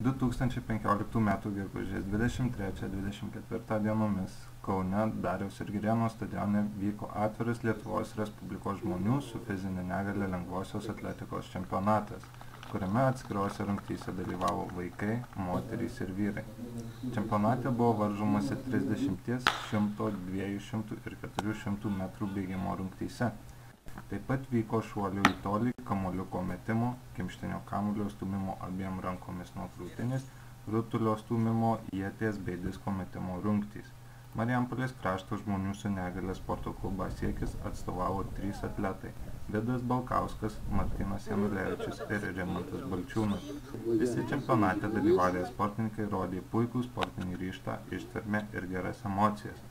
2015 m. gegužės 23-24 dienomis Kaune Dariaus ir Girėno stadione vyko atviras Lietuvos Respublikos žmonių su fizinė negalė lengvosios atletikos čempionatas, kuriame atskiruose rungtyse dalyvavo vaikai, moterys ir vyrai. Čempionate buvo varžomasi 30, 100, 200 ir 400 metrų bėgimo rungtyse. Taip pat vyko šuolių į tolį, kamuoliuko metimo, kimštinio kamuolio stūmimo abiem rankomis nuo krūtinės, rutulio stūmimo, ieties bei disko metimo rungtys. Marijampolės krašto žmonių su negale sporto klubą siekis atstovavo trys atletai – Vidas Balkauskas, Martinas Janulevičius ir Rimantas Balčiūnas. Visi čempionate dalyvavę sportininkai rodė puikų sportinį ryštą, ištvermę ir geras emocijas.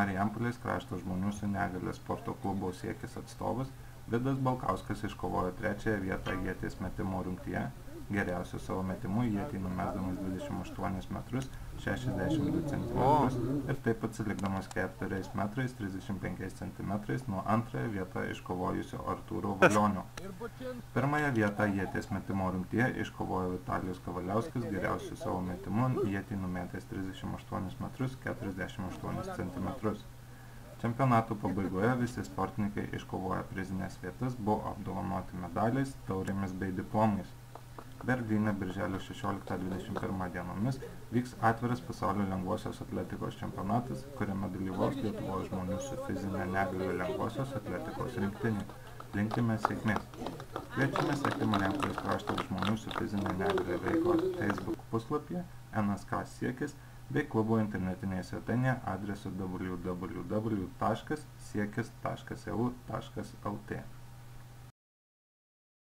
Marijampolės krašto žmonių su negale sporto klubo siekis atstovas Vidas Balkauskas iškovojo trečiąją vietą ieties metimo rungtyje, geriausiu savo metimu ietį numesdamas 28 metrus 62 cm ir taip atsilikdamas 4 metrais 35 cm nuo antrąją vietą iškovojusio Artūro Valionio. Pirmąją vietą ieties metimo rungtyje iškovojo Vitalijus Kavaliauskas geriausiu savo metimu ietį numetęs 38 metrus 48 cm. Čempionato pabaigoje visi sportininkai iškovoję prizinės vietas buvo apdovanoti medaliais, taurėmis bei diplomais. Berlyne birželio 16-21 dienomis vyks atviras pasaulio lengvosios atletikos čempionatas, kuriame dalyvaus Lietuvos žmonių su fizinė negalio lengvosios atletikos rinktinė. Linkime sėkmės. Kviečiame sekti Marijampolės krašto žmonių su fizinė negalio veiklą Facebook puslapyje NSK siekis bei klubo internetinėje svetainėje adresu www.siekis.eu.lt.